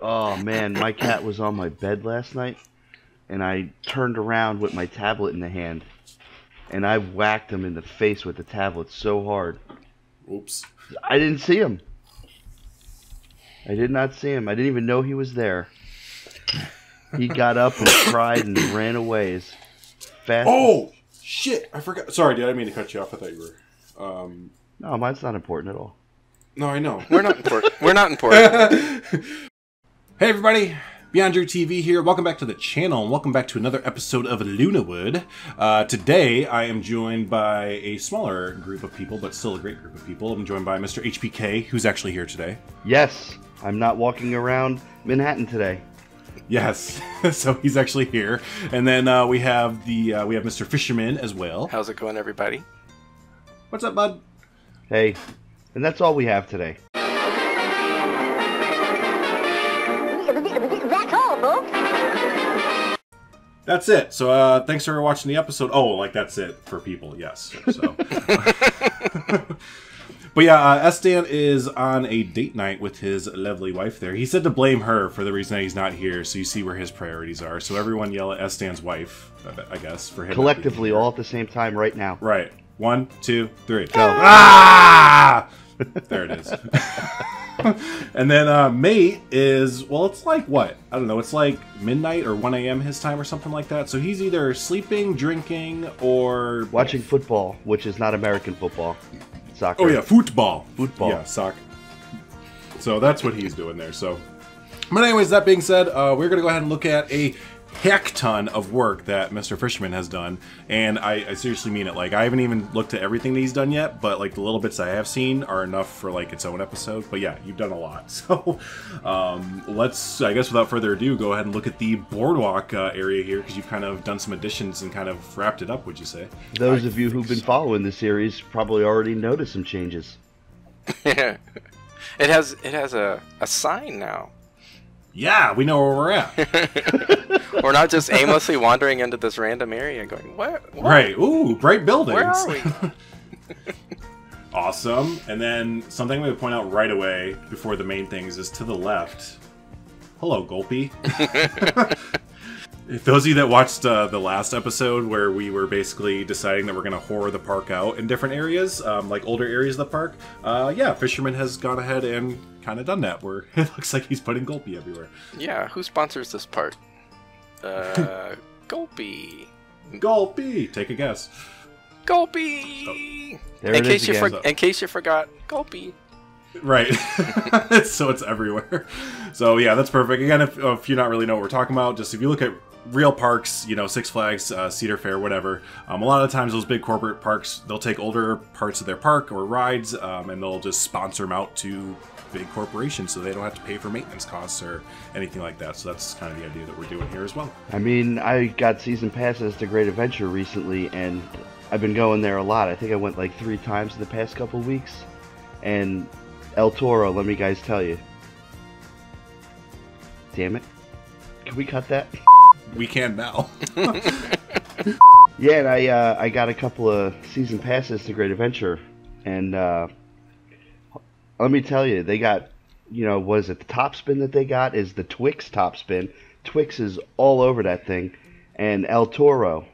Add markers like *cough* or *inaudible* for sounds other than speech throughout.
Oh man, my cat was on my bed last night, and I turned around with my tablet in the hand, and I whacked him in the face with the tablet so hard. Oops. I didn't see him. I did not see him. I didn't even know he was there. He got up and cried and ran away as fast. Oh shit! I forgot. Sorry, dude. I didn't mean to cut you off. I thought you were. Um, No, mine's not important at all. no, I know. We're not important. We're not *laughs* important. Hey everybody, Beyond Drew TV here. Welcome back to the channel and welcome back to another episode of Lunawood. Uh, today I am joined by a smaller group of people, but still a great group of people. I'm joined by Mr. HPK, who's actually here today. Yes, I'm not walking around Manhattan today. Yes, *laughs* so he's actually here. And then uh, we have the uh, we have Mr. Fisherman as well. How's it going, everybody? What's up, bud? Hey, and that's all we have today. That's it. So uh, thanks for watching the episode. Oh, like that's it for people. Yes. So. *laughs* but yeah, uh, SDan is on a date night with his lovely wife. There, he said to blame her for the reason that he's not here. So you see where his priorities are. So everyone yell at SDan's wife, I guess, for him. Collectively, all at the same time, right now. Right. One, two, three. Go. Ah! There it is. *laughs* and then uh, mate is well, it's like what? I don't know. It's like midnight or one a.m. his time or something like that. So he's either sleeping, drinking, or Watching football, which is not American football. Soccer. Oh yeah, football. Football. Yeah, soccer. So that's what he's doing there. So, but anyways, that being said, uh, we're gonna go ahead and look at a heck ton of work that Mr. Fisherman has done, and I, I seriously mean it. Like I haven't even looked at everything that he's done yet, but like the little bits I have seen are enough for like its own episode. But yeah, you've done a lot. *laughs* So um, let's, I guess, without further ado, go ahead and look at the boardwalk uh, area here because you've kind of done some additions and kind of wrapped it up. Would you say? Those of you who've been following the series probably already noticed some changes. Yeah, *laughs* it has it has a, a sign now. Yeah, we know where we're at. *laughs* We're not just aimlessly wandering into this random area, going, "Where? what? Right. Ooh, bright buildings. Where are we?" *laughs* awesome. And then something I'm going to point out right away before the main things is to the left. Hello, Gulpy. *laughs* if those of you that watched uh, the last episode where we were basically deciding that we're going to whore the park out in different areas, um, like older areas of the park, uh, yeah, Fisherman has gone ahead and kind of done that where *laughs* it looks like he's putting Gulpy everywhere. Yeah, who sponsors this part? Uh, *laughs* Gulpy. Gulpy! Take a guess. Gulpy. There in case you again. for- in case you forgot, Gulpy. Right. *laughs* so it's everywhere. So yeah, that's perfect. Again, if, if you not really know what we're talking about, just if you look at real parks, you know, Six Flags, uh, Cedar Fair, whatever, um, a lot of times those big corporate parks, they'll take older parts of their park or rides, um, and they'll just sponsor them out to big corporations so they don't have to pay for maintenance costs or anything like that. So that's kind of the idea that we're doing here as well. I mean, I got season passes to Great Adventure recently, and I've been going there a lot. I think I went like three times in the past couple weeks. And El Toro, let me guys tell you. Damn it. Can we cut that? *laughs* We can now. Yeah, and I uh, I got a couple of season passes to Great Adventure, and uh, let me tell you, they got, you know, was it the top spin that they got is the Twix top spin. Twix is all over that thing, and El Toro,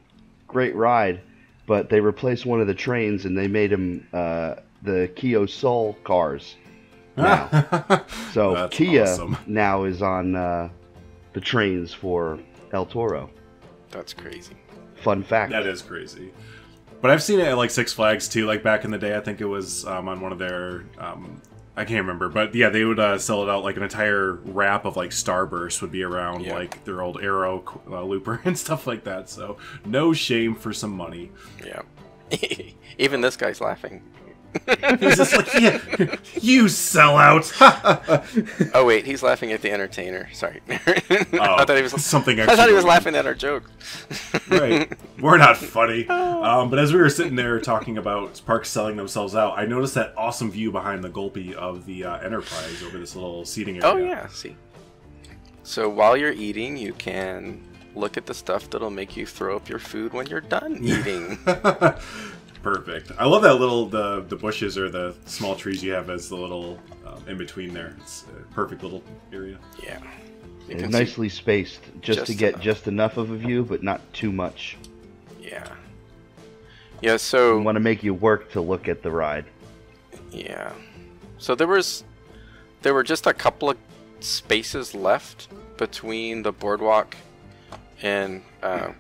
great ride, but they replaced one of the trains and they made them uh, the Kia Soul cars. Now, *laughs* so That's Kia awesome. now is on uh, the trains for El Toro. That's crazy. Fun fact. That is crazy. But I've seen it at like Six Flags too. Like back in the day, I think it was um, on one of their. Um, I can't remember, but yeah, they would uh, sell it out like an entire wrap of like Starburst would be around Yeah. like their old Arrow uh, looper *laughs* and stuff like that. So no shame for some money. Yeah. *laughs* Even this guy's laughing. He's just like, yeah, you sellout. *laughs* Oh wait, he's laughing at the entertainer. Sorry. *laughs* Oh, I thought he was. something. I thought he was laughing at our joke. *laughs* right. We're not funny. Um, but as we were sitting there talking about parks selling themselves out, I noticed that awesome view behind the Gulpy of the uh, Enterprise over this little seating area. Oh yeah, see. So while you're eating, you can look at the stuff that'll make you throw up your food when you're done eating. Perfect. I love that little the the bushes or the small trees you have as the little uh, in between there. It's a perfect little area. Yeah. You And can see- nicely spaced, just, to get enough. just enough of a view, but not too much. yeah. Yeah. So. want to make you work to look at the ride. Yeah. So there was there were just a couple of spaces left between the boardwalk and uh,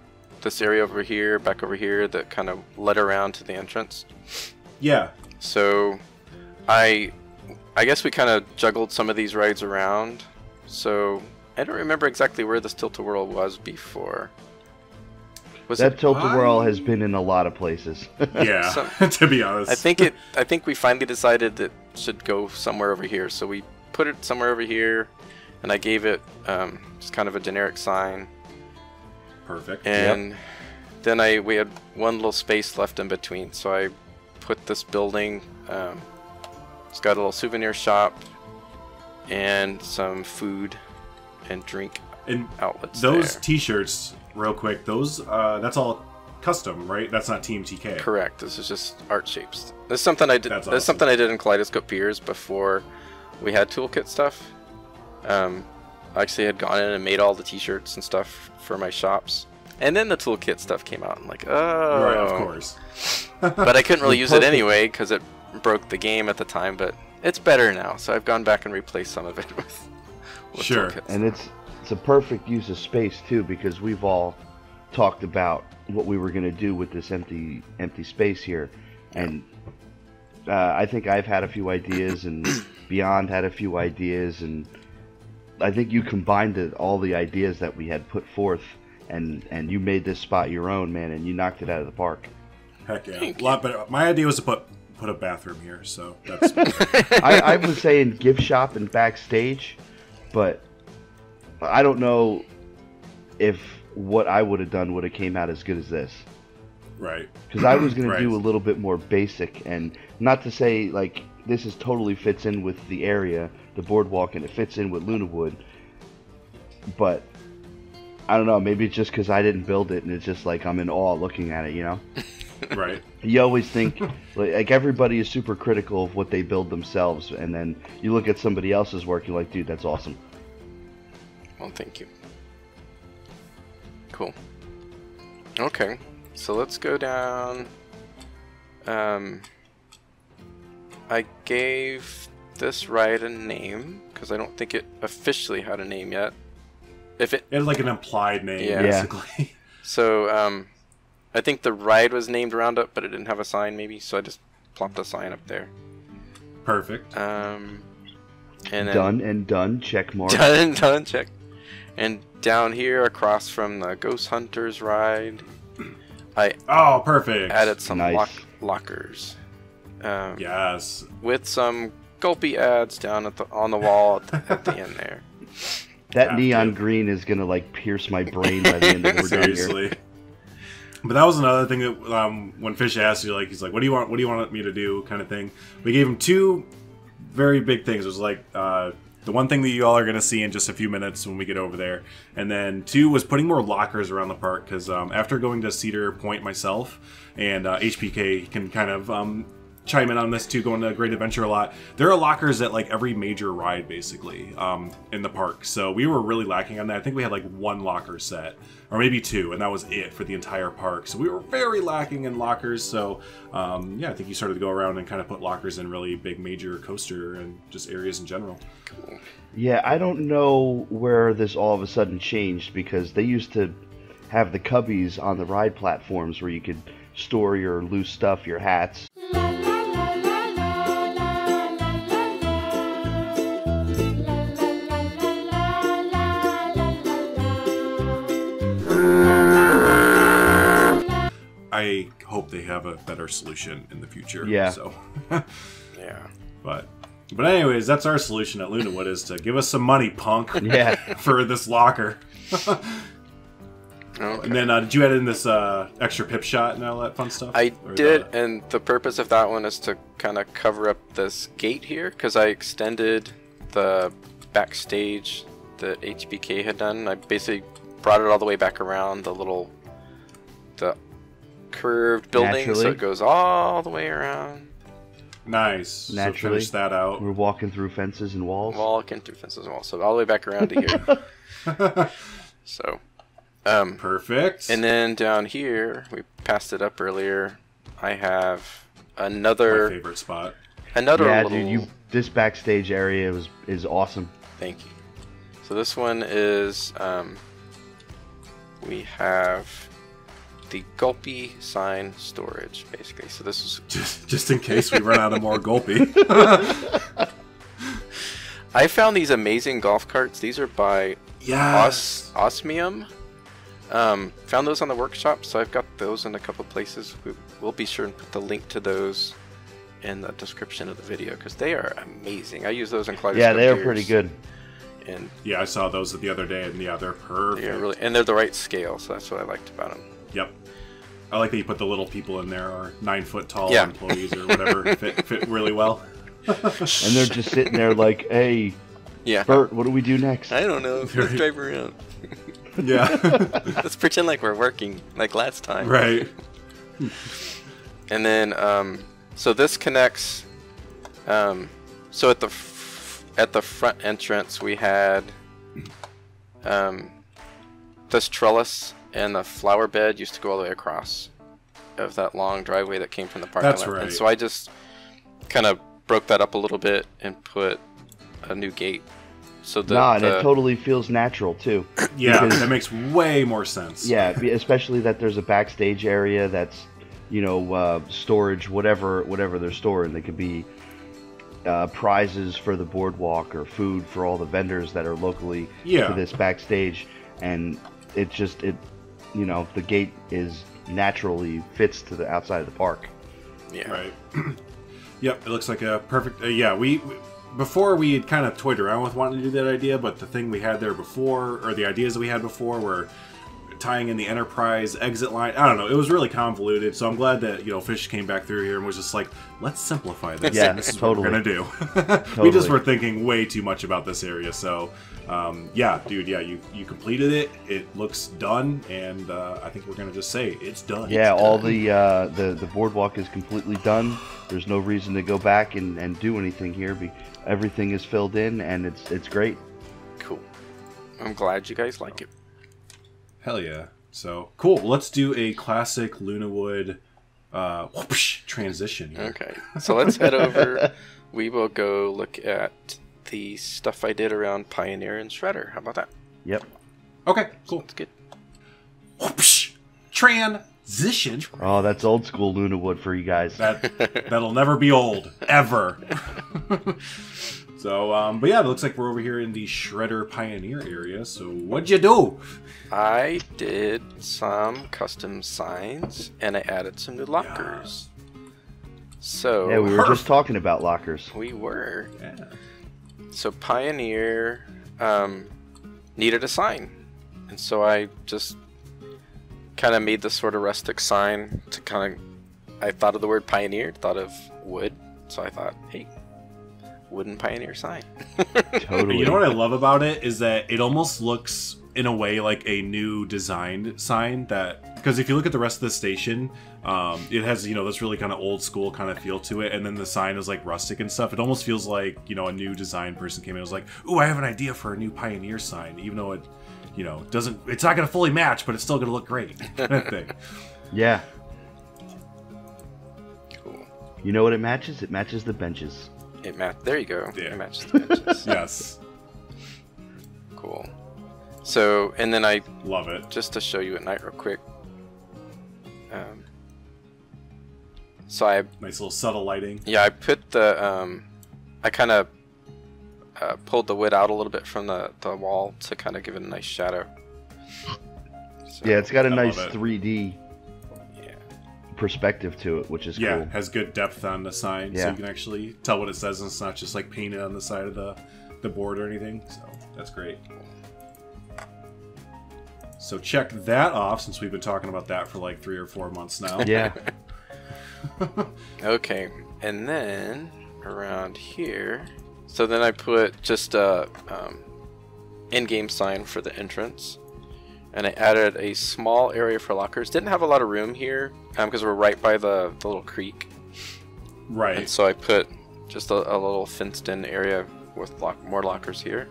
this area over here, back over here, that kind of led around to the entrance. Yeah, So I I guess we kind of juggled some of these rides around. So I don't remember exactly where this tilt a whirl was before. Was That tilt a whirl I- has been in a lot of places. *laughs* yeah. *laughs* Some- *laughs* to be honest, I think it. I think we finally decided it should go somewhere over here. So we put it somewhere over here, and I gave it um, just kind of a generic sign. Perfect. And then I we had one little space left in between. So I put this building. Um, it's got a little souvenir shop and some food and drink And outlets. those there. T-shirts, real quick, those uh, that's all custom, right? That's not TMTK. Correct. This is just art shapes. This is something I did. That's This is awesome. something I did in Kaleidoscope Piers before we had toolkit stuff. Um, I actually had gone in and made all the T-shirts and stuff for my shops, and then the toolkit stuff came out. I'm like, oh, Right, of course. *laughs* But I couldn't really use it anyway because it broke the game at the time. But it's better now, so I've gone back and replaced some of it *laughs* with, with Sure. toolkits. and it's it's a perfect use of space too because we've all talked about what we were going to do with this empty empty space here and uh, i think i've had a few ideas and *clears throat* beyond had a few ideas and i think you combined it, all the ideas that we had put forth and and you made this spot your own man and you knocked it out of the park Heck yeah. A lot better. My idea was to put put a bathroom here, so that's *laughs* I, I was saying gift shop and backstage, but I don't know if what I would have done would have came out as good as this. right. Because I was going Right. to do a little bit more basic, and not to say like this is totally fits in with the area, the boardwalk, and it fits in with Lunawood, but I don't know. Maybe it's just because I didn't build it, and it's just like I'm in awe looking at it. You know. *laughs* Right. You always think like, like everybody is super critical of what they build themselves, and then you look at somebody else's work, you're like, dude, that's awesome. Well, thank you. Cool. Okay, so let's go down. Um, I gave this ride a name because I don't think it officially had a name yet. If it It had like an implied name, Yeah. Yeah. basically. *laughs* so, um, I think the ride was named Roundup, but it didn't have a sign, maybe. So I just plopped a sign up there. Perfect. Um, and then Done and done. Check mark. *laughs* Done, and done, check. And down here, across from the Ghost Hunters ride, I Oh, perfect. added some Nice. lock- lockers. Um, Yes. With some gulpy ads down at the on the wall at the, at the end *laughs* there. That Have neon to. green is gonna like pierce my brain by the end of we're. *laughs* Seriously. But that was another thing that um, when Fish asked you, like, he's like, "What do you want? What do you want me to do?" kind of thing. We gave him two very big things. It was like uh, the one thing that you all are going to see in just a few minutes when we get over there, and then two was putting more lockers around the park because um, after going to Cedar Point myself and uh, HPK can kind of um, chime in on this too, going to Great Adventure a lot. There are lockers at like every major ride basically um, in the park, so we were really lacking on that. I think we had like one locker set or maybe two, and that was it for the entire park. So we were very lacking in lockers. So um, yeah, I think you started to go around and kind of put lockers in really big major coaster and just areas in general. Yeah, I don't know where this all of a sudden changed because they used to have the cubbies on the ride platforms where you could store your loose stuff, your hats. I hope they have a better solution in the future. Yeah. So, *laughs* Yeah. but but anyways, that's our solution at Lunawood is to give us some money, punk, *laughs* Yeah. *laughs* for this locker. Okay. And then uh, did you add in this uh, extra pip shot and all that fun stuff? I Or did, the- and the purpose of that one is to kind of cover up this gate here because I extended the backstage that HPK had done. I basically brought it all the way back around the little, the curved building, so it goes all the way around. Nice. So Naturally. finish that out. We're walking through fences and walls. Walking through fences and walls. So all the way back around to here. *laughs* so, um, Perfect. and then down here, we passed it up earlier. I have my another favorite spot. another yeah, little. dude, you this backstage area was is awesome. Thank you. So this one is um, we have the Gulpy sign storage, basically. So this is Just, just in case we run out of more Gulpy. *laughs* I found these amazing golf carts. These are by yes. Os- Osmium. Um, found those on the workshop, so I've got those in a couple places. We, we'll be sure and put the link to those in the description of the video because they are amazing. I use those in Kaleidoscope Yeah, they are pretty good. and Yeah, I saw those the other day, and yeah, they're perfect. they're really and they're the right scale. So that's what I liked about them. Yep. I like that you put the little people in there, or nine foot tall Yeah. employees, or whatever, *laughs* fit, fit really well. And they're just sitting there like, "Hey, Yeah. Bert, what do we do next?" I don't know. Let's Right. drive around. Yeah. *laughs* Let's pretend like we're working like last time. right. And then, um, so this connects. Um, so at the f- at the front entrance, we had um, this trellis and the flower bed used to go all the way across of that long driveway that came from the parking That's lot. right. And so I just kind of broke that up a little bit and put a new gate. So the, nah, and the it totally feels natural too. *clears throat* Yeah, Because- that makes way more sense. Yeah, especially that there's a backstage area that's, you know, uh, storage, whatever, whatever they're storing. They could be uh, prizes for the boardwalk or food for all the vendors that are locally Yeah. to this backstage, and it just it, you know, the gate is naturally fits to the outside of the park. yeah. Right. *clears throat* yep, it looks like a perfect. Uh, yeah, we. we- Before we had kind of toyed around with wanting to do that idea, but the thing we had there before, or the ideas that we had before, were tying in the Enterprise exit line. I don't know. It was really convoluted, so I'm glad that you know Fish came back through here and was just like, let's simplify this. Yeah, this is totally. what we're gonna do. *laughs* We just were thinking way too much about this area, so um, yeah, dude, yeah, you you completed it. It looks done, and uh, I think we're gonna just say it's done. Yeah, all the uh, the the boardwalk is completely done. There's no reason to go back and, and do anything here. Be, everything is filled in, and it's it's great. Cool. I'm glad you guys like it. Hell yeah. So cool. Let's do a classic Lunawood uh, whoopsh, transition. Here. Okay, so let's head over. *laughs* We will go look at the stuff I did around Pioneer and Shredder. How about that? Yep. Okay. Cool. That's good. Whoopsh, transition. Oh, that's old school Lunawood for you guys. That that'll never be old ever. *laughs* so, um, but yeah, it looks like we're over here in the Shredder Pioneer area. So, what'd you do? I did some custom signs and I added some new lockers. So yeah, we were Perf. just talking about lockers. we were. Yeah. So Pioneer um, needed a sign, and so I just kind of made this sort of rustic sign to kind of. I thought of the word pioneer, thought of wood, so I thought, hey, wooden pioneer sign. *laughs* Totally. You know what I love about it is that it almost looks in a way like a new designed sign that because if you look at the rest of the station um, it has you know this really kind of old school kind of feel to it and then the sign is like rustic and stuff it almost feels like you know a new design person came in and was like ooh i have an idea for a new pioneer sign even though it you know doesn't it's not going to fully match but it's still going to look great *laughs* kind of thing Yeah. cool. You know what it matches? It matches the benches. It match. There you go. Yeah. It matches the benches. *laughs* yes Cool. So, and then I love it just to show you at night real quick. Um, so I nice little subtle lighting yeah I put the um, I kind of uh, pulled the wood out a little bit from the, the wall to kind of give it a nice shadow. So, Yeah, it's got a I nice 3D yeah. perspective to it, which is yeah cool. has good depth on the sign so you can actually tell what it says and it's not just like painted on the side of the the board or anything so that's great so check that off since we've been talking about that for like three or four months now Yeah. *laughs* Okay, and then around here, so then I put just a um, in-game sign for the entrance, and I added a small area for lockers. Didn't have a lot of room here because we're right by the, the little creek. Right. And so I put just a, a little fenced-in area with lock, more lockers here.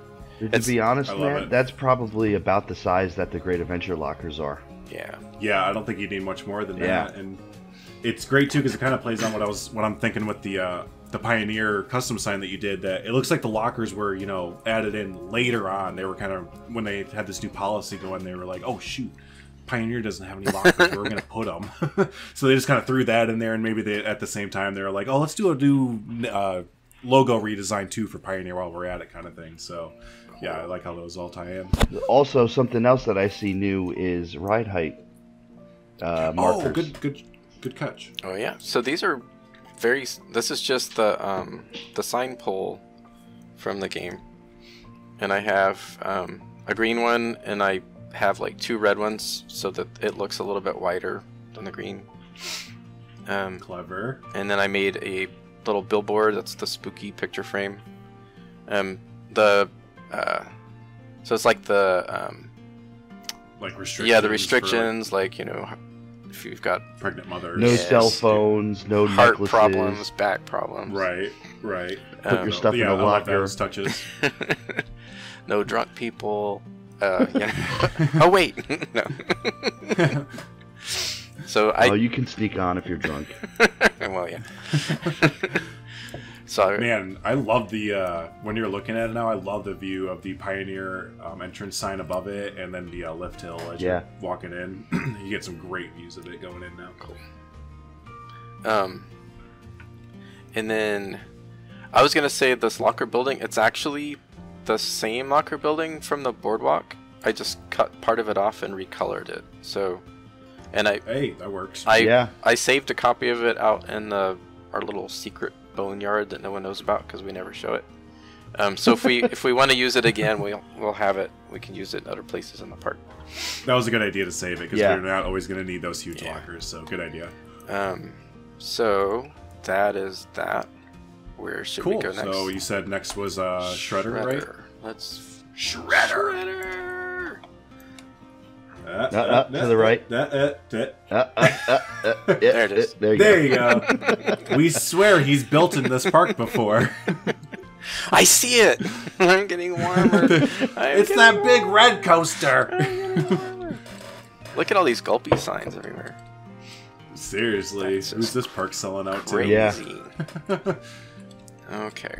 To be honest, man, it. that's probably about the size that the Great Adventure lockers are. Yeah. Yeah, I don't think you need much more than Yeah. that. And it's great too because it kind of plays on what I was what I'm thinking with the uh, the Pioneer custom sign that you did. That it looks like the lockers were you know added in later on. They were kind of when they had this new policy going. They were like, oh shoot. Pioneer doesn't have any lockers. Where we're gonna put them? *laughs* so they just kind of threw that in there, and maybe they at the same time they're like, "Oh, let's do a new uh, logo redesign too for Pioneer while we're at it," kind of thing. So, yeah, I like how those all tie in. Also, something else that I see new is ride height uh, markers. Oh, good, good, good catch. Oh yeah. So these are very. This is just the um, the sign pole from the game, and I have um, a green one, and I have like two red ones, so that it looks a little bit wider than the green. Um, Clever. and then I made a little billboard. That's the spooky picture frame. Um, the uh, so it's like the um, Like restrictions. yeah the for, restrictions, like you know if you've got pregnant mothers. No Yes. cell phones, no heart necklaces. problems, back problems, Right, right. Put Um, your stuff yeah, in a I love locker. those touches. *laughs* no drunk people. Uh, *laughs* yeah. oh wait, *laughs* no. so I oh, you can sneak on if you're drunk. well yeah. So Man, I love the uh, when you're looking at it now. I love the view of the Pioneer um, entrance sign above it, and then the uh, lift hill as Yeah. you're walking in. *clears throat* you get some great views of it going in now. Cool. Um, and then I was gonna say this locker building. It's actually the same locker building from the boardwalk. I just cut part of it off and recolored it. So, and I Hey, that works. I Yeah. I saved a copy of it out in the our little secret boneyard that no one knows about because we never show it. Um, so if we *laughs* if we want to use it again, we'll we'll have it. We can use it in other places in the park. that was a good idea to save it because Yeah. we're not always going to need those huge Yeah. lockers. So good idea. Um, so that is that. Where should Cool. we go next? So you said next was uh, Shredder, right? Let's Shredder. Shredder. Uh, uh, to the right. uh, uh, uh. Uh, uh, uh, uh, yeah, *laughs* There it is. There you There go. you go. *laughs* we swear he's built in this park before. *laughs* I see it. I'm getting warmer. I'm it's getting that big red I'm coaster. getting warmer. Look at all these gulpy signs everywhere. Seriously, who's this park selling out to? Crazy. Yeah. okay.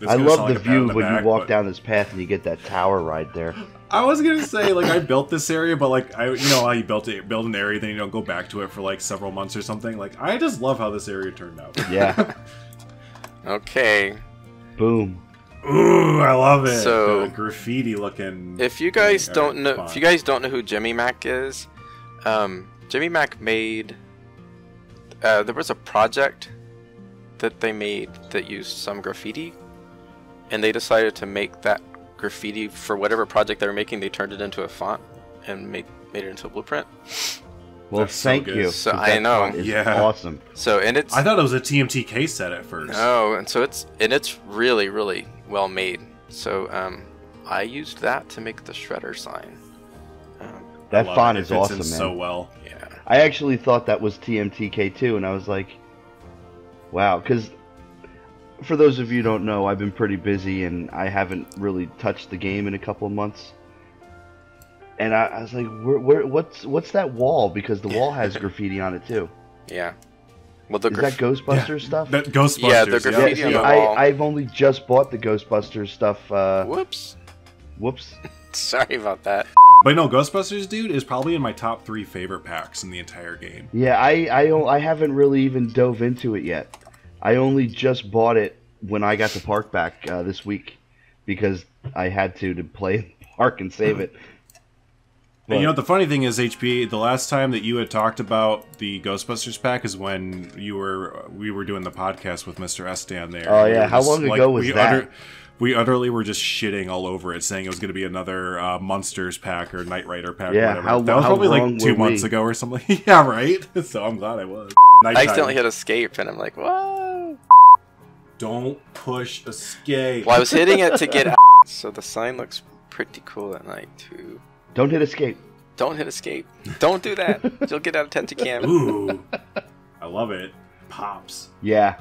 It's I love the like a pat on view the when back, you walk but- down this path and you get that tower right there. *laughs* I was gonna say like I built this area, but like I, you know how you built it, build an area, then you don't go back to it for like several months or something. Like I just love how this area turned out. Yeah. *laughs* Okay. Boom. Ooh, I love it. So- the graffiti looking. If you guys Alright, don't know, fine. if you guys don't know who JimiMac is, um, JimiMac made. Uh, there was a project that they made that used some graffiti, and they decided to make that graffiti for whatever project they were making. They turned it into a font and made made it into a blueprint. Well, That's thank good. you. So 'cause I know. Yeah. Awesome. So and it's I thought it was a TMTK set at first. Oh, and so it's and it's really really well made. So um, I used that to make the shredder sign. Um, That font it. is It fits awesome, in man. so well. yeah. I actually thought that was TMTK too, and I was like, wow. Because for those of you who don't know, I've been pretty busy and I haven't really touched the game in a couple of months. And I, I was like, where, where, what's what's that wall? Because the wall has *laughs* graffiti on it too. Yeah. Well, the Is graf- that Ghostbusters stuff? That Ghostbusters. Yeah, the yeah, graffiti on the I, wall. I've only just bought the Ghostbusters stuff. Uh, Whoops. whoops. *laughs* Sorry about that. But no, Ghostbusters, dude, is probably in my top three favorite packs in the entire game. Yeah, I, I haven't really even dove into it yet. I only just bought it when I got the park back uh, this week because I had to to play park and save it. And you know the funny thing is, HP. The last time that you had talked about the Ghostbusters pack is when you were we were doing the podcast with Mr. S down there. Oh, yeah. How long ago was we that? We utterly were just shitting all over it, saying it was going to be another uh, Monsters pack or Knight Rider pack. Yeah, or whatever. how- that was how probably like two months we? ago or something. *laughs* yeah, right. *laughs* So I'm glad I was. I Nighttime. accidentally hit escape, and I'm like, whoa. Don't push escape. Well, I was hitting it to get *laughs* out, so the sign looks pretty cool at night too. Don't hit escape. Don't hit escape. Don't do that. You'll get out of Tentacam. Ooh, I love it. pops. Yeah.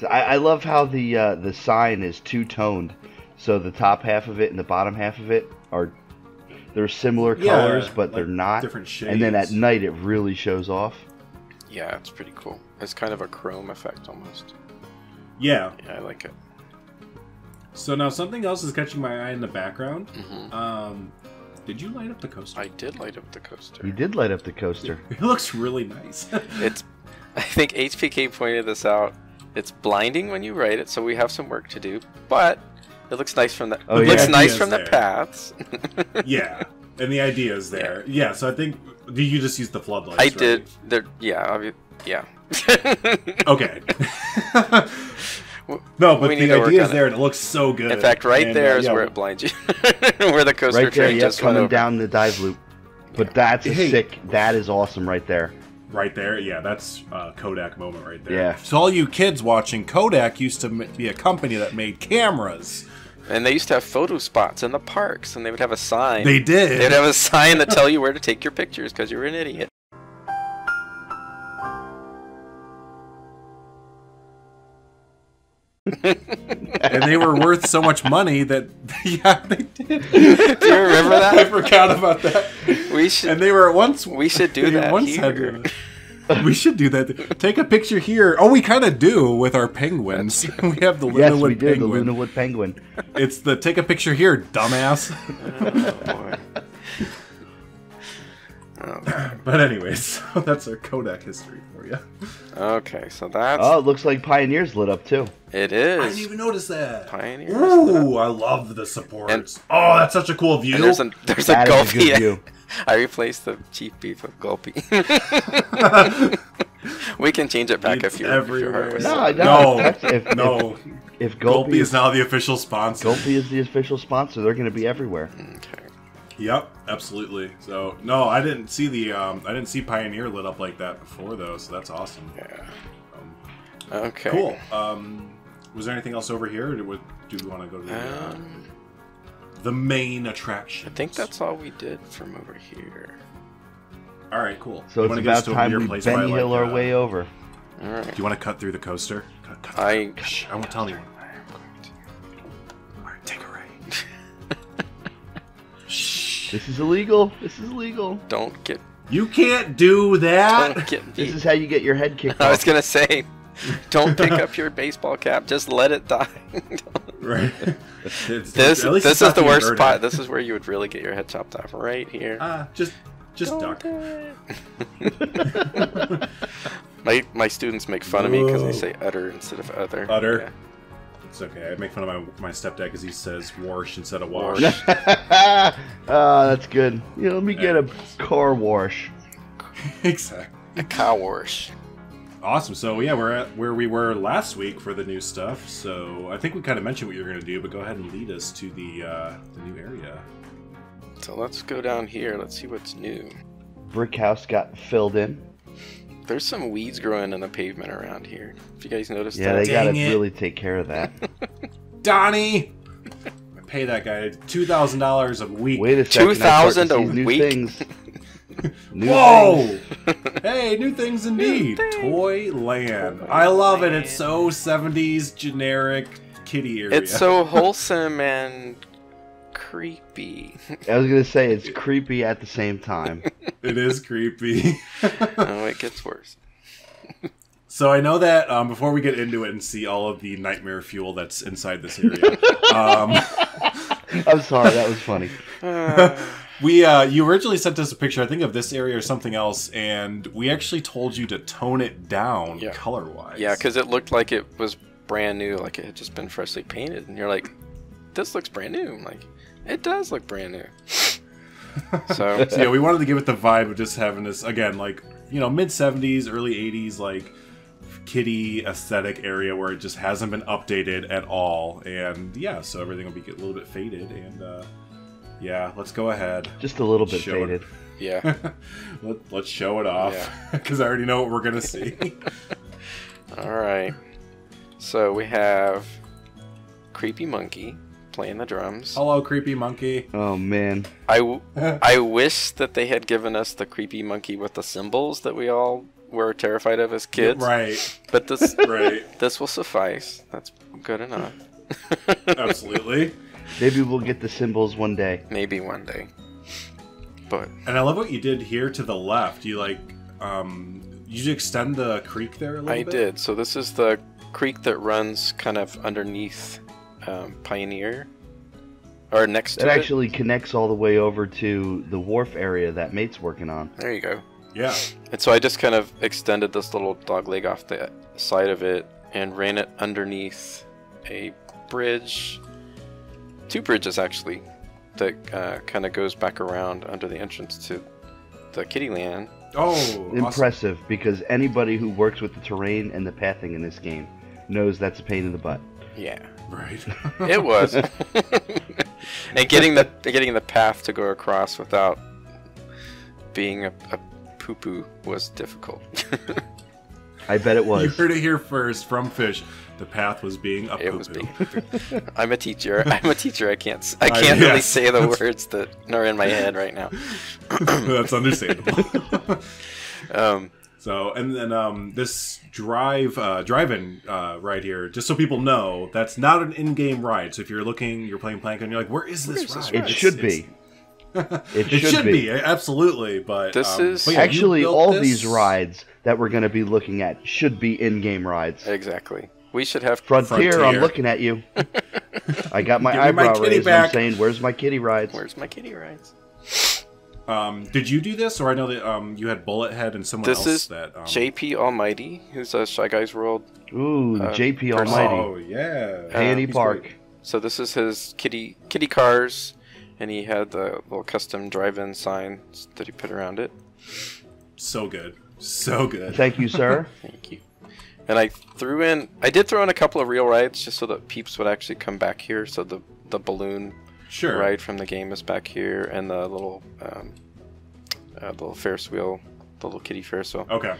So I, I love how the uh, the sign is two toned. So the top half of it and the bottom half of it are they're similar Yeah, colors, but like they're not. different shades. And then at night it really shows off. Yeah, it's pretty cool. It's kind of a chrome effect almost. Yeah. Yeah, I like it. So now something else is catching my eye in the background. hmm Um, did you light up the coaster? I did light up the coaster. You did light up the coaster. *laughs* It looks really nice. It's, I think HPK pointed this out. It's blinding when you write it, so we have some work to do. But it looks nice from the. Oh, it yeah. looks The nice idea's from the paths. *laughs* yeah, and the idea is there. Yeah. so I think do you just use the floodlights? I right? did. There. Yeah. obvi- Yeah. *laughs* Okay. no, but We the idea is on it. there, and it looks so good. In fact, right And, there uh, is yeah, where it blinds you, *laughs* where the coaster right there, train yep, just went coming over. down the dive loop. But that's a Hey. sick. That is awesome right there. Right there, yeah, that's a Kodak moment right there. Yeah. So all you kids watching, Kodak used to be a company that made cameras. And they used to have photo spots in the parks, and they would have a sign. They did. They'd have a sign that tell you where to take your pictures because you're an idiot. And they were worth so much money that *laughs* yeah, they did. *laughs* Do you remember that? I forgot about that. We should. And they were at once. We should do that once here. had we should do that. Take a picture here. Oh, we kind of do with our penguins. *laughs* we have the Yes, Lunawood we did the penguin. Lunawood penguin. It's the take a picture here, dumbass. Oh, boy. Um, oh, *laughs* But anyways, *laughs* so that's our Kodak history for you. okay, so that's Oh, it looks like Pioneer's lit up too. It is. I didn't even notice that. Pioneers. Ooh, I love the supports. oh, that's such a cool view. There's a there's a That is a gulpy. good view. *laughs* I replaced the Chief Beef with gulpy. we can change it back It's if you're, if you're hard No, no, no, if- no. If Gulpy Gulpy is is now the official sponsor. Gulpy is the official sponsor, they're going to be everywhere. Okay. Yep, absolutely. So no, I didn't see the um, I didn't see Pioneer lit up like that before though. So that's awesome. Yeah. Um, Okay. cool. Um, was there anything else over here? Or do we, do we want to go to the, uh, Um, the main attraction? I think that's all we did from over here. all right. Cool. So You it's wanna get about to time your we place Benny by, like, Hill our uh, way over. All right. Do you want to cut through the coaster? Cut, cut, I. Shh, I won't tell anyone. All right, take a ride. *laughs* Shh. This is illegal. This is illegal. Don't get. You can't do that. Don't get This is how you get your head kicked I was off. gonna say, don't pick up *laughs* your baseball cap. Just let it die. right. *laughs* It's- this this is the worst inverted. spot. This is where you would really get your head chopped off. Right here. Ah, just just Don't duck. *laughs* my my students make fun of me because I say utter instead of other. Utter. Yeah. It's okay. I make fun of my my stepdad because he says wash instead of wash. Wash. *laughs* Ah, that's good. Yeah, let me get a car wash. *laughs* exactly. A cow wash. Awesome. So yeah, we're at where we were last week for the new stuff. So I think we kind of mentioned what you were going to do, but go ahead and lead us to the uh, the new area. So let's go down here. Let's see what's new. Brick house got filled in. There's some weeds growing in the pavement around here. If you guys noticed Yeah, that. they got to it. really take care of that. *laughs* Donnie, I pay that guy two thousand dollars a week. Wait a second. I start to 2,000 a new week? Things. *laughs* New Whoa! things. hey, new things indeed. things. Toy Land. I love it. It's so 70s generic kiddie area. It's so *laughs* wholesome and creepy. I was gonna say it's creepy at the same time. *laughs* it is creepy. *laughs* oh, it gets worse. *laughs* So I know that um, before we get into it and see all of the nightmare fuel that's inside this area, um, I'm sorry, that was funny. We uh, you originally sent us a picture, I think, of this area or something else, and we actually told you to tone it down Yeah. color wise. yeah, because it looked like it was brand new, like it had just been freshly painted, and you're like, "This looks brand new." I'm like, it does look brand new. *laughs* so So yeah, we wanted to give it the vibe of just having this again, like you know, mid '70s, early '80s, like kiddie aesthetic area where it just hasn't been updated at all, and yeah, so everything will be a little bit faded, and uh, yeah, let's go ahead. Just a little bit Show it. faded. yeah, *laughs* Let, let's show it off Yeah. *laughs* because I already know what we're gonna see. all right. So we have creepy monkey playing the drums. Hello, creepy monkey. Oh man. I, w- *laughs* I wish that they had given us the creepy monkey with the cymbals that we all were terrified of as kids. Right. But this *laughs* Right. this will suffice. That's good enough. *laughs* Absolutely. Maybe we'll get the cymbals one day. Maybe one day. But And I love what you did here to the left. You like, um, you extend the creek there a little I bit. did. So this is the creek that runs kind of underneath um, Pioneer, or next to That it. actually connects all the way over to the wharf area that Mate's working on. There you go. Yeah. And so I just kind of extended this little dog leg off the side of it and ran it underneath a bridge, two bridges actually, that uh, kind of goes back around under the entrance to the kiddie land. Oh, awesome. Impressive, because anybody who works with the terrain and the pathing in this game knows that's a pain in the butt. Yeah, Right. *laughs* it was. *laughs* and getting the getting the path to go across without being a, a poo poo was difficult. I bet it was. *laughs* you was. heard it here first from Fish. The path was being a It was poo-poo. being. I'm a teacher. I'm a teacher. I can't. s- I I- can't really yes, say the that's- words that are in my head right now. That's understandable. Um, so, and then um, this drive, uh, drive-in uh, right here, just so people know, that's not an in-game ride. So if you're looking, you're playing PlanCo, and you're like, "Where is this Where's this ride?" ride? It It's- should it's- be. It, *laughs* It should, be. absolutely. But This um, is- but yeah, Actually, all this- these rides that we're going to be looking at should be in-game rides. exactly. We should have. Frontier, I'm looking at you. *laughs* I got my Give me my eyebrow raised. and I'm saying, "Where's my kiddie rides?" Where's my kiddie rides? Um, did you do this, or I know that um, you had Bullethead and someone This else is that um, JP Almighty, who's a Shy Guys World. Ooh, Uh, JP person- Almighty, Oh yeah, Peony He's Park. great. So this is his kiddie kiddie cars, and he had the little custom drive-in sign that he put around it. So good, so good. Thank you, sir. *laughs* Thank you. And I threw in, I did throw in a couple of real rides just so that peeps would actually come back here. So the the balloon Sure. ride from the game is back here, and the little um, uh, little Ferris wheel, the little kiddie Ferris wheel. Okay.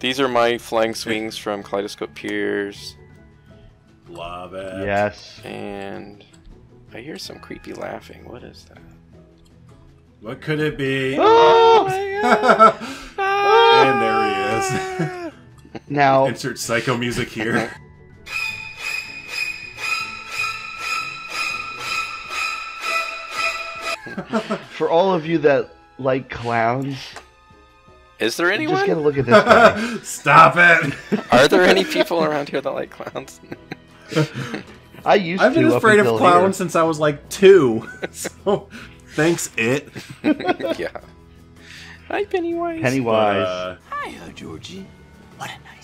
These are my flying swings from Kaleidoscope Piers, Love it. yes. and I hear some creepy laughing. What is that? What could it be? *laughs* Oh! *laughs* and there he is. Now, *laughs* Insert psycho music here. *laughs* for all of you that like clowns, Is there anyone? just anyone? get a look at this guy. *laughs* Stop it! *laughs* Are there any people around here that like clowns? I used I've to. been afraid of clowns here. since I was like two. So, thanks, it. yeah. Hi, Pennywise. Pennywise. uh, Hiya, Georgie. What a nice boat.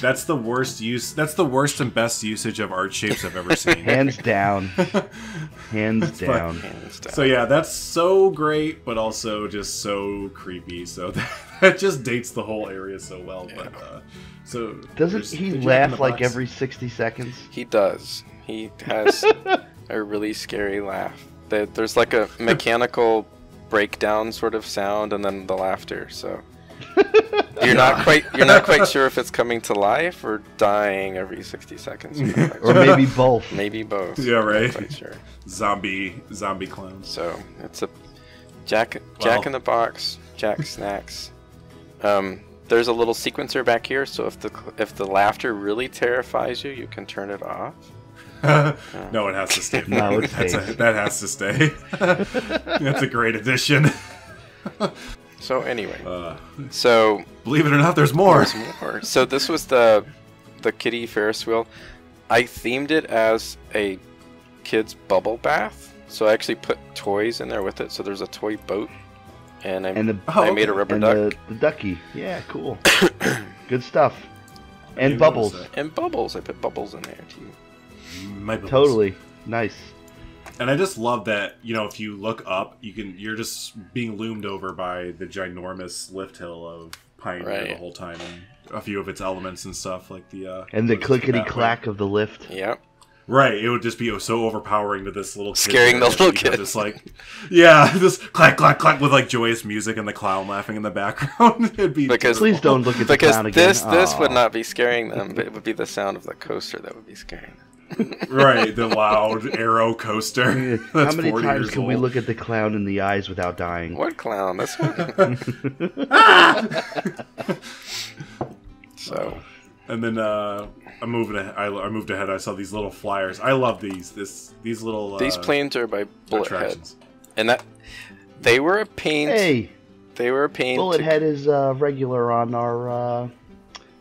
That's the worst use. That's the worst and best usage of art shapes I've ever seen. *laughs* Hands down. *laughs* Hands down. Hands down. So yeah, that's so great, but also just so creepy. So *laughs* that, that just dates the whole area so well. But uh, so Doesn't he the laugh like every 60 seconds? He does. He has a really scary laugh. There- There's like a mechanical breakdown sort of sound, and then the laughter. So *laughs* you're not quite you're not quite *laughs* sure if it's coming to life or dying every 60 seconds. You're not quite Or maybe both. maybe both. Yeah, right. Not quite sure. zombie zombie clones? So it's a Jack Jack in the Box Jack *laughs* Snacks. Um, there's a little sequencer back here, so if the if the laughter really terrifies you, you can turn it off. no, it has to stay. No, it That's a- that has to stay. That's a great addition. So anyway, Uh, so believe it or not, there's more. There's more. So this was the the kiddie Ferris wheel. I themed it as a kid's bubble bath. So I actually put toys in there with it. So there's a toy boat, and I, And the Oh, made a rubber and duck the, the ducky. Yeah, cool. *coughs* Good stuff. And bubbles. and bubbles. I put bubbles in there too. my bubbles. Totally. Nice. And I just love that, you know, if you look up, you can you're just being loomed over by the ginormous lift hill of Pioneer the whole time and a few of its elements and stuff like the uh And the what is it, clickety that clack of the lift. Yep. Right, it would just be so overpowering to this little kid Scaring the little you kid. Just like Yeah, *laughs* just clack clack clack with like joyous music and the clown laughing in the background. *laughs* It'd be Because- Please don't look at the Because clown again. this this would not be scaring them, but it would be the sound of the coaster that would be scaring them. *laughs* right, the loud arrow coaster. How *laughs* That's many 40 times years can we look at the clown in the eyes without dying? What clown? This one. *laughs* so And then uh, I'm moving. Ahead, I, I moved ahead. I saw these little flyers. I love these. This these little uh, these planes are by Bullethead, attractions. and that they were a pain. Hey, They were a pain. to- Bullethead is uh, regular on our uh,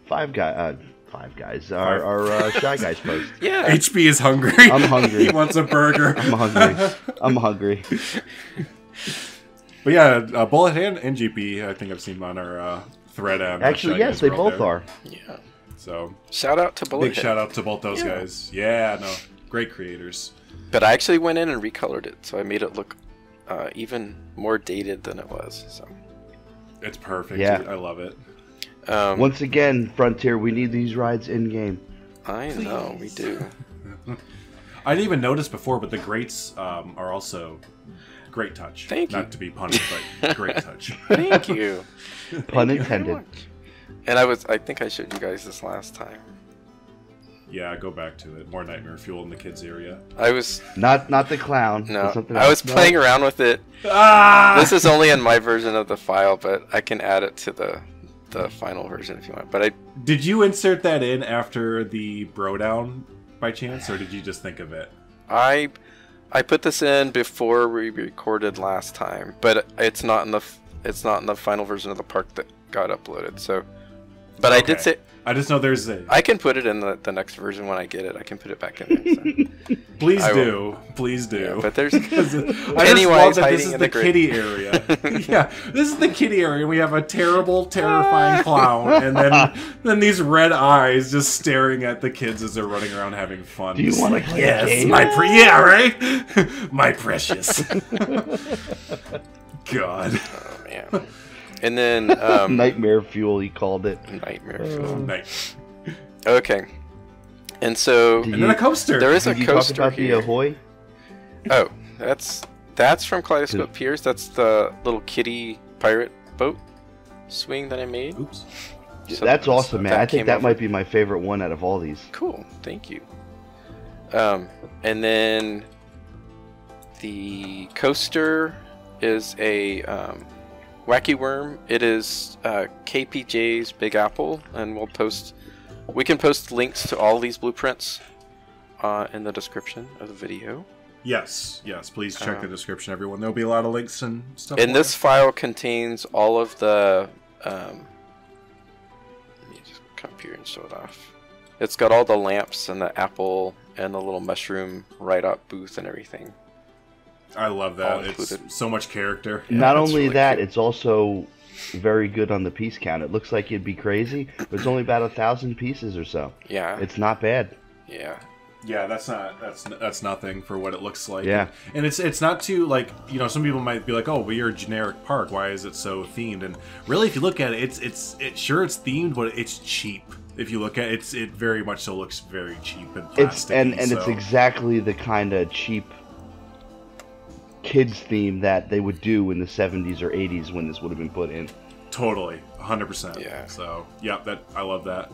five guy, uh, five guys, our, our uh, shy guys post. *laughs* Yeah. HP is hungry. I'm *laughs* hungry. he wants a burger. I'm hungry. *laughs* I'm hungry. But yeah, uh, Bullet and, and JP, I think I've seen on our uh, thread. Um, Actually, Shy yes, Guys they both there. are. yeah. So Shout out to big Bullethead. shout out to both those Yeah. guys. Yeah, no, great creators. But I actually went in and recolored it, so I made it look uh, even more dated than it was. So It's perfect. Yeah. I love it. Um, Once again, Frontier, we need these rides in game. I know we do. *laughs* I didn't even notice before, but the greats um, are also great touch. Thank you. Not to be punny, but *laughs* great touch. Thank you. *laughs* Pun Thank intended. much. And I was I think I showed you guys this last time. Yeah, go back to it. More nightmare fuel in the kids area. I was Not not the clown. no, I was else. No. playing around with it. Ah! This is only in my version of the file, but I can add it to the the final version if you want. But I Did you insert that in after the bro down by chance, or did you just think of it? I I put this in before we recorded last time, but it's not in the it's not in the final version of the park that got uploaded. So, but I did say I just know there's a. I can put it in the, the next version when I get it. I can put it back in there. So. *laughs* Please I will- do. Please do. Yeah, but there's *laughs* Because *laughs* I just Pennywise love that this is the the kiddie area. yeah, this is the kiddie area. We have a terrible, terrifying clown, and then then these red eyes just staring at the kids as they're running around having fun. Do you wanna like, play a yes, game?" my pre- yeah, right, my precious. God, oh man, and then *laughs* um, Nightmare fuel, he called it. nightmare fuel. nice. Okay, and so Do And then a coaster. there is a you coaster about the here. Ahoy? Oh, that's that's from Kaleidoscope Piers. That's the little kiddie pirate boat swing that I made. Oops. So That's awesome, man. that I think that over. might be my favorite one out of all these. Cool, thank you. Um, and then the coaster is a um, wacky worm. It is uh, KPJ's Big Apple, and we'll post. We can post links to all these blueprints uh, in the description of the video. Yes, yes. Please check Um, the description, everyone. There'll be a lot of links and stuff. And this it. file contains all of the. Um, let me just come up here and show it off. It's got all the lamps and the apple and the little mushroom right up booth and everything. I love all that. It's included. so much character. Not only really that, cute. it's also very good on the piece count. It looks like it'd be crazy, but it's only about a thousand pieces or so. Yeah, It's not bad. yeah, Yeah, that's not that's that's nothing for what it looks like. Yeah. and it's it's not too like you know some people might be like, oh, well, you're a generic park. Why is it so themed? And really, if you look at it, it's it's it sure it's themed, but it's cheap. If you look at it, it's it very much so looks very cheap and It's plastic. and and it's exactly the kind of cheap kids theme that they would do in the 70s or 80s when this would have been put in. totally 100. percent Yeah. So yeah, that I love that.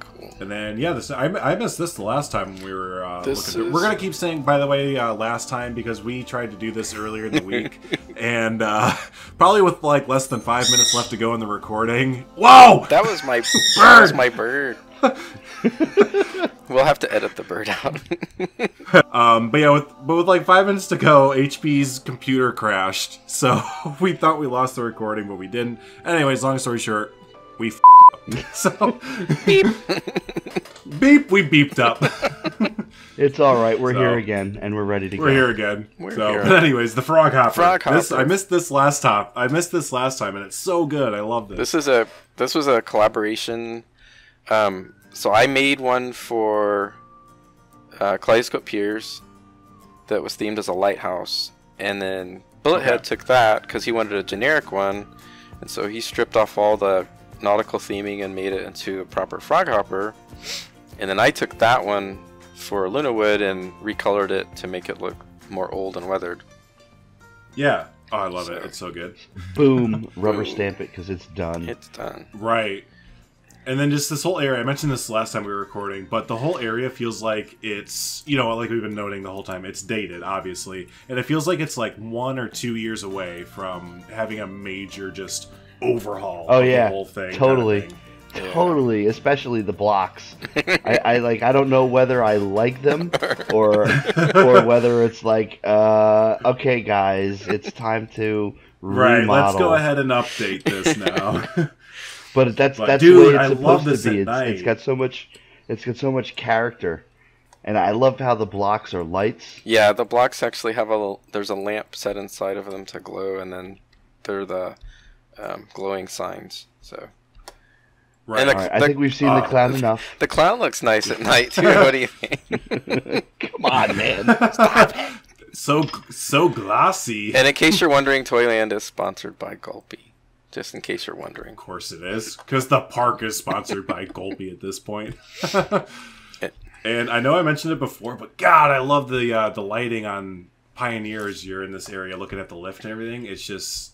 cool. And then yeah, this I, I missed this the last time we were uh, This looking. Through. is- We're gonna keep saying by the way uh, last time because we tried to do this earlier in the *laughs* week, and uh, probably with like less than five minutes left to go in the recording. Whoa! That was my *laughs* bird. that was my bird. *laughs* we'll have to edit the bird out. *laughs* Um, but yeah, with but with like five minutes to go, HP's computer crashed, so *laughs* we thought we lost the recording, but we didn't. Anyways, long story short, we f- up. *laughs* so Beep. beep, we beeped up. It's all right. We're So- here again, and we're ready to We're go. here again. We're so, here. but anyways, the frog hopper. Frog This, hopper. I missed this last time. I missed this last time, and it's so good. I love this. This is a this was a collaboration. Um, so I made one for uh, Kaleidoscope Piers that was themed as a lighthouse, and then Bullethead Okay. took that because he wanted a generic one, and so he stripped off all the nautical theming and made it into a proper frog hopper. And then I took that one for Lunawood and recolored it to make it look more old and weathered. yeah. Oh, I love it. It's so good. Boom, *laughs* rubber Boom. stamp it because it's done. It's done. Right. And then just this whole area. I mentioned this last time we were recording, but the whole area feels like it's you know like we've been noting the whole time. It's dated, obviously, and it feels like it's like one or two years away from having a major just overhaul. Oh of yeah, the whole thing. kind of totally, thing. totally. Especially the blocks. *laughs* I, I like. I don't know whether I like them or *laughs* or whether it's like, uh, okay, guys, it's time to remodel. Right. Let's go ahead and update this now. *laughs* But that's But, that's dude, the way it's love supposed to be. at It's, it's night. got so much. It's got so much character, and I love how the blocks are lights. Yeah, the blocks actually have a little, there's a lamp set inside of them to glow, and then they're the um, glowing signs. So right. And the- All right, I the- think we've seen the uh, clown enough. the clown looks nice at night too. *laughs* what do you *laughs* think? Come on, man. Stop. so so glossy. And in case you're wondering, Toyland is sponsored by Gulpy. Just in case you're wondering. Of course it is, because the park is sponsored by *laughs* Gulpy at this point. *laughs* and I know I mentioned it before, but God, I love the uh, the lighting on Pioneers. you're in this area looking at the lift and everything. It's just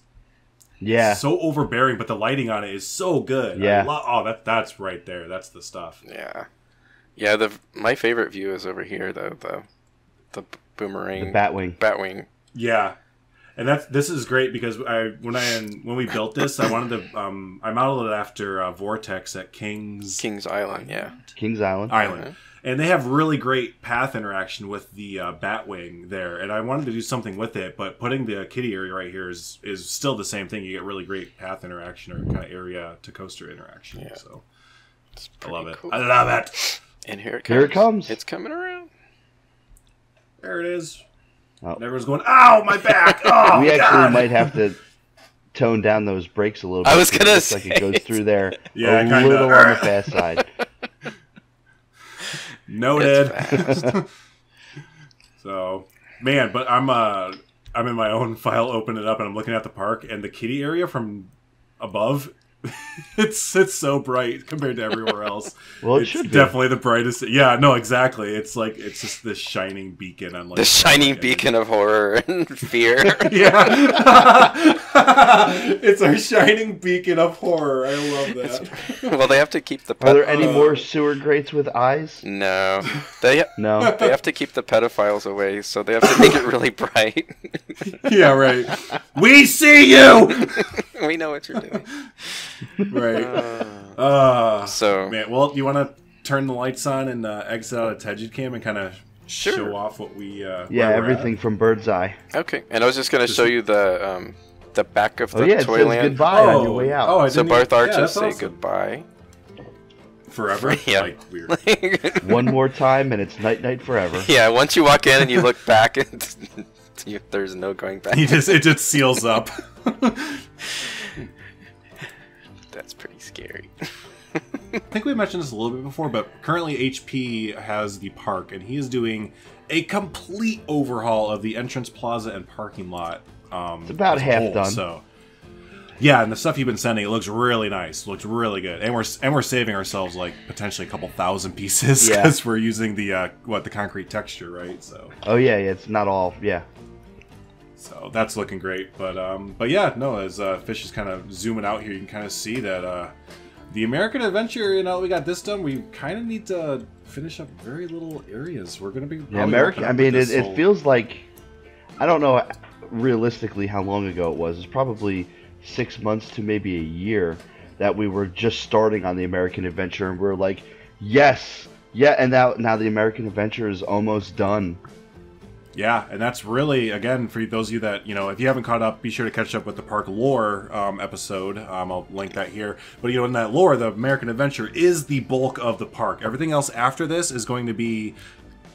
Yeah. so overbearing, but the lighting on it is so good. I Yeah. lo- oh, that that's right there. That's the stuff. Yeah, yeah. The my favorite view is over here though. The the boomerang The Batwing. Batwing. Yeah, and that's this is great because I when I when we built this, I wanted to um, I modeled it after uh, Vortex at King's King's Island. Yeah. Kings Island. Island. And they have really great path interaction with the uh, Batwing there, and I wanted to do something with it, but putting the kiddie area right here is is still the same thing. You get really great path interaction or kind of area to coaster interaction. Yeah. So It's I love it. cool. I love it. And here it comes. Here it comes. It's coming around. There it is. Oh. And everyone's going, "Ow, my back!" *laughs* Oh, we actually God. might have to *laughs* tone down those brakes a little bit. I was gonna looks like it goes through there *laughs* Yeah, a kinda. little on the fast side. Noted. It's. So, man, but I'm uh I'm in my own file, open it up, and I'm looking at the park and the kiddie area from above. *laughs* it's it's so bright compared to everywhere else. *laughs* Well, it it's should be. definitely the brightest. Yeah, no, exactly. It's like it's just this shining beacon on like the shining like, beacon of horror *laughs* and fear. Yeah, it's our shining beacon of horror. I love that. well, they have to keep the. Are there ped- any uh, more sewer grates with eyes? No, they No. they have to keep the pedophiles away, so they have to make it really bright. yeah, right. We see you. we know what you're doing. *laughs* right. Uh, So Man, well, you want to turn the lights on and uh, exit out of Tegid Cam and kind of Sure. show off what we. Uh, Yeah, where we're at? everything from Bird's Eye. okay, and I was just gonna show you the um the back of the Oh yeah, it says Toyland. goodbye on your way out. Oh, I So didn't Barth even- Arches yeah, say awesome. goodbye. forever. *laughs* Yeah. Like weird. *laughs* One more time, and it's night night forever. yeah, once you walk in and you look back, it's, you, there's no going back. he just it just seals up. I think we mentioned this a little bit before, but currently HP has the park, and he is doing a complete overhaul of the entrance plaza and parking lot. Um, It's about half whole, done. So, yeah, and the stuff you've been sending, it looks really nice. Looks really good, and we're and we're saving ourselves like potentially a couple thousand pieces Yeah. because we're using the uh, what the concrete texture, right? So. Oh yeah, yeah, it's not all. Yeah, So that's looking great. But um, but yeah, no, as uh, Fish is kind of zooming out here, you can kind of see that uh, the American Adventure. You know, we got this done. We kind of need to finish up very little areas. We're gonna be yeah. American. I mean, it, it feels like I don't know realistically how long ago it was. It's probably six months to maybe a year that we were just starting on the American Adventure, and we're like, yes, yeah. And now now the American Adventure is almost done. Yeah, and that's really again for those of you that you know, if you haven't caught up, be sure to catch up with the park lore um, episode. Um, I'll link that here. But you know, in that lore, the American Adventure is the bulk of the park. Everything else after this is going to be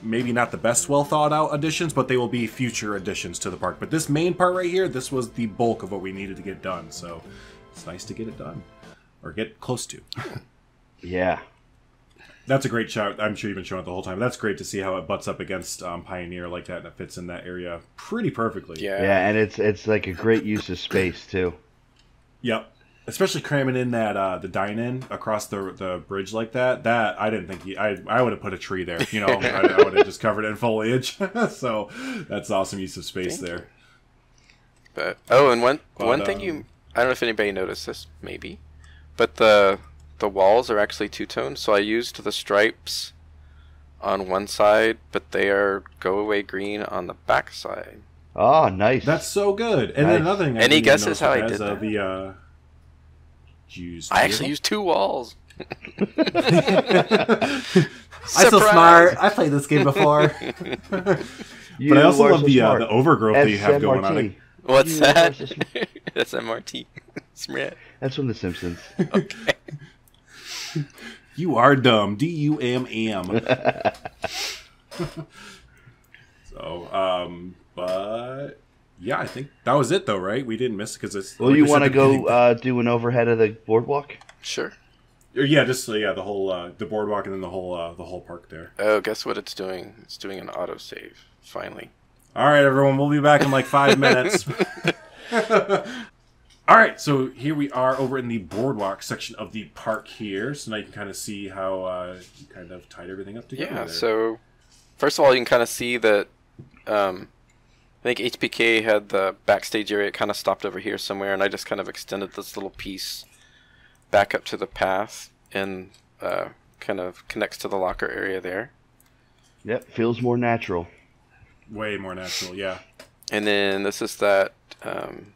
maybe not the best well thought out additions, but they will be future additions to the park. But this main part right here, this was the bulk of what we needed to get done. So it's nice to get it done or get close to. *laughs* Yeah. That's a great shot. I'm sure you've been showing it the whole time. That's great to see how it butts up against um, Pioneer like that, and it fits in that area pretty perfectly. Yeah. Yeah, and it's it's like a great use of space too. Yep. Especially cramming in that uh, the dine in across the the bridge like that. That I didn't think you, I I would have put a tree there. You know, *laughs* I, I would have just covered it in foliage. *laughs* so that's awesome use of space Thank there. But oh, and one But, one thing um, you I don't know if anybody noticed this, maybe, but the the walls are actually two tone. So I used the stripes on one side, but they are go away green on the back side. Oh, nice. That's so good. And Nice. then another thing. I Any guesses how I has, did uh, that? The uh, use I actually used two walls. *laughs* *laughs* I'm so smart. I played this game before. *laughs* But I also love so the uh, the overgrowth that you have going on. Marti. What's You that? are. That's MRT. Smart. That's from The Simpsons. Okay. You are dumb. D U M M. *laughs* So, um, but yeah, I think that was it though, right? We didn't miss it because it's. Well, like you want to go uh, do an overhead of the boardwalk? Sure. Or, yeah, just uh, yeah, the whole uh, the boardwalk and then the whole uh, the whole park there. Oh, guess what it's doing? It's doing an autosave. Finally. All right, everyone, we'll be back in like five minutes. *laughs* *laughs* All right, so here we are over in the boardwalk section of the park here. So now you can kind of see how uh, you kind of tied everything up together. Yeah. there. So, first of all, you can kind of see that. Um, I think HPK had the backstage area kind of stopped over here somewhere, and I just kind of extended this little piece back up to the path and uh, kind of connects to the locker area there. Yep, feels more natural. way more natural. Yeah. And then this is that um,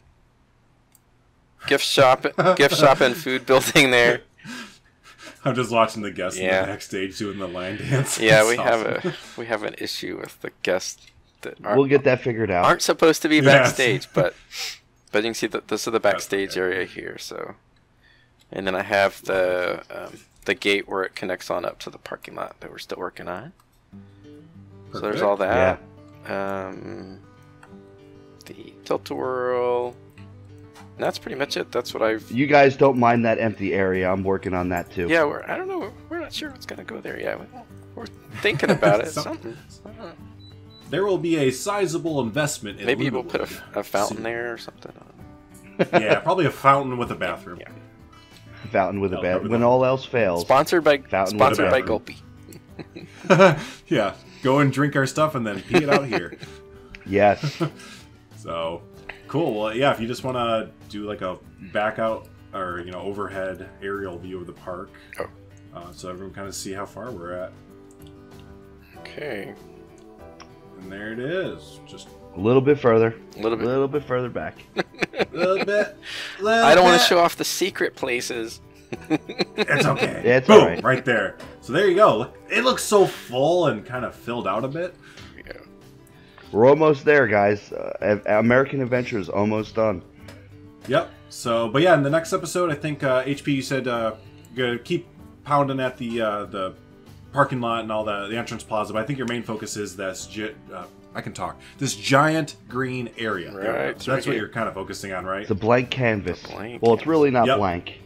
gift shop, gift shop and food *laughs* building there. I'm just watching the guests in the backstage doing the line dance. Yeah, It's we have a we have an issue with the guests that aren't, We'll get that figured out. aren't supposed to be Yes. backstage, but *laughs* but you can see that this is the backstage okay. area here. So, and then I have the um, the gate where it connects on up to the parking lot that we're still working on. So there's all that. Um, the tilt a whirl. And that's pretty much it. That's what I've. You guys don't mind that empty area. I'm working on that too. Yeah, we're. I don't know. We're not sure what's gonna go there yet. We're thinking about it. *laughs* Something. Something. I don't know. There will be a sizable investment in Maybe we'll put a, a fountain See- there or something. *laughs* Yeah, probably a fountain with a bathroom. Yeah. Fountain with a I'll bed. When all else fails. Sponsored by Fountain with a sponsored by bathroom. Gulpy. *laughs* yeah, go and drink our stuff and then pee it out here. Yes. So cool. Well, yeah, if you just want to do like a back out or you know overhead aerial view of the park, Oh. uh, so everyone kind of see how far we're at. Okay, And there it is. Just a little bit further. a little A bit. little bit further back. *laughs* a little bit. I don't want to show off the secret places. *laughs* It's okay. Yeah, it's Boom, alright. right there. So there you go. Look, it looks so full and kind of filled out a bit. Yeah. We're almost there, guys. Uh, American Adventure is almost done. Yep. So, but yeah, in the next episode, I think uh, HP you said uh, gonna keep pounding at the uh, the parking lot and all the the entrance plaza. But I think your main focus is this. Gi- uh, I can talk. This giant green area. There we. Right, So right that's what here. you're kind of focusing on, right? It's a blank canvas. A blank well, it's really not Yep. blank.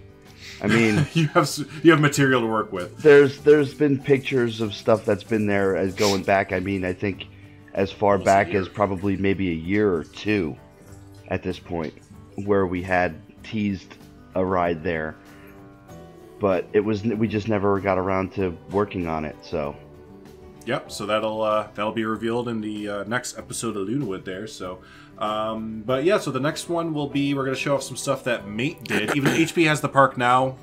I mean, *laughs* you have you have material to work with. there's there's been pictures of stuff that's been there as going back. I mean, I think as far Almost back as probably maybe a year or two at this point, where we had teased a ride there. But it was we just never got around to working on it. So Yep. So that'll uh, that'll be revealed in the uh, next episode of Lunawood there. So, um, but yeah. So the next one will be we're gonna show off some stuff that Mate did. Even HP has the park now.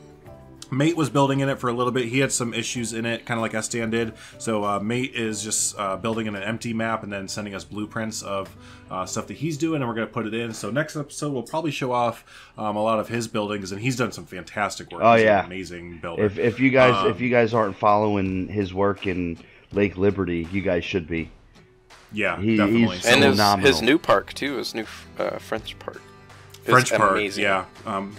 Mate was building in it for a little bit. He had some issues in it, kind of like SDan did. So uh, Mate is just uh, building in an empty map and then sending us blueprints of uh, stuff that he's doing, and we're going to put it in. So next episode we'll probably show off um, a lot of his buildings, and he's done some fantastic work. Oh, He's an yeah. amazing builder. if if you guys Um, if you guys aren't following his work in Lake Liberty, you guys should be. yeah, he- definitely. he's and his, phenomenal. his new park too, his new uh, French park. French part, amazing. yeah. Um,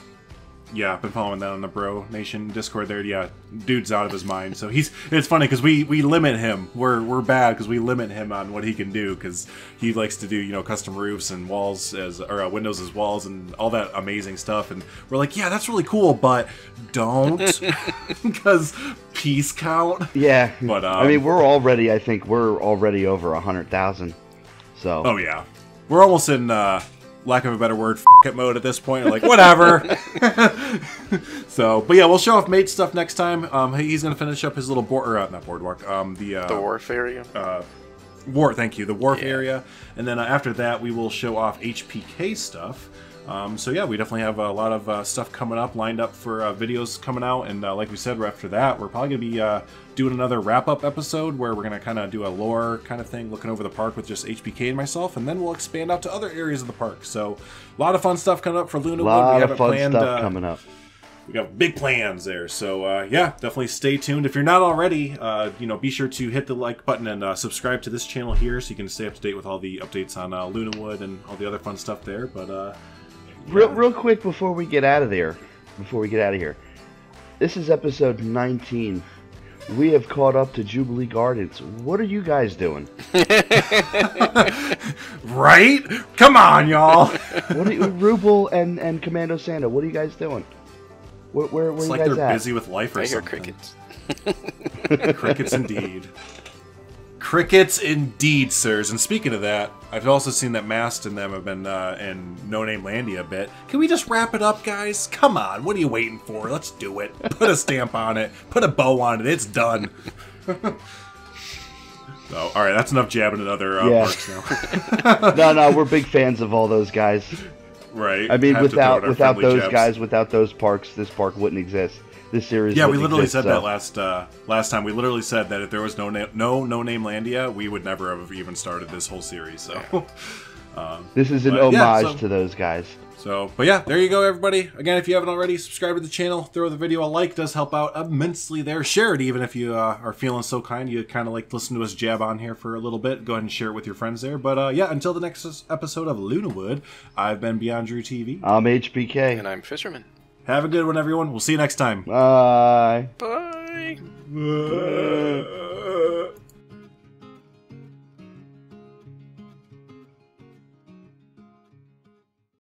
yeah, I've been following that on the Bro Nation Discord there. Yeah, dude's out of his mind. So he's it's funny because we we limit him. We're we're bad because we limit him on what he can do because he likes to do you know custom roofs and walls as or uh, windows as walls and all that amazing stuff. And we're like, yeah, that's really cool, but don't *laughs* because piece count. Yeah, But, I um, mean, we're already. I think we're already over a hundred thousand. So Oh yeah, we're almost in. uh Lack of a better word, f- it mode at this point. Like whatever. *laughs* so, but yeah, we'll show off mate stuff next time. Um, he's gonna finish up his little board, or uh, not boardwalk. Um, the uh, The wharf area. uh, Wharf, thank you, the wharf Yeah. area, and then uh, after that we will show off HPK stuff. Um, so yeah, we definitely have a lot of uh, stuff coming up, lined up for uh, videos coming out, and uh, like we said, after that we're probably gonna be uh, doing another wrap-up episode where we're gonna kind of do a lore kind of thing, looking over the park with just HPK and myself, and then we'll expand out to other areas of the park. So a lot of fun stuff coming up for Luna. A lot we of fun planned, stuff uh, coming up. we got big plans there so uh, yeah definitely stay tuned if you're not already uh, you know be sure to hit the like button and uh, subscribe to this channel here so you can stay up to date with all the updates on uh, lunawood and all the other fun stuff there but uh, Real, real quick before we get out of there, before we get out of here, this is episode 19. We have caught up to Jubilee Gardens. What are you guys doing? *laughs* right come on y'all What are you, Ruble and, and Commando Santa? What are you guys doing? Where, where, where it's you like guys they're at? busy with life or I hear something crickets. *laughs* crickets indeed crickets indeed sirs and speaking of that i've also seen that mast and them have been uh, in no name landia a bit can we just wrap it up guys come on what are you waiting for let's do it *laughs* put a stamp on it put a bow on it it's done *laughs* Oh, all right. That's enough jabbing at other uh, Yeah. parks now. *laughs* No, no, we're big fans of all those guys. right. I mean, Have without without those jabs. guys, without those parks, this park wouldn't exist. This series. Yeah, we literally exist, said that last uh, last time. We literally said that if there was no na- no no name Landia, we would never have even started this whole series. So. *laughs* This is an But, yeah, homage so- to those guys. So, but yeah, there you go, everybody. Again, if you haven't already, subscribe to the channel. Throw the video a like; does help out immensely. There, share it even if you uh, are feeling so kind. You kind of like listen to us jab on here for a little bit. Go ahead and share it with your friends there. But uh, yeah, until the next episode of Lunawood, I've been Beyond Drew TV. I'm HPK. And I'm Fisherman. Have a good one, everyone. We'll see you next time. Bye. Bye. Bye.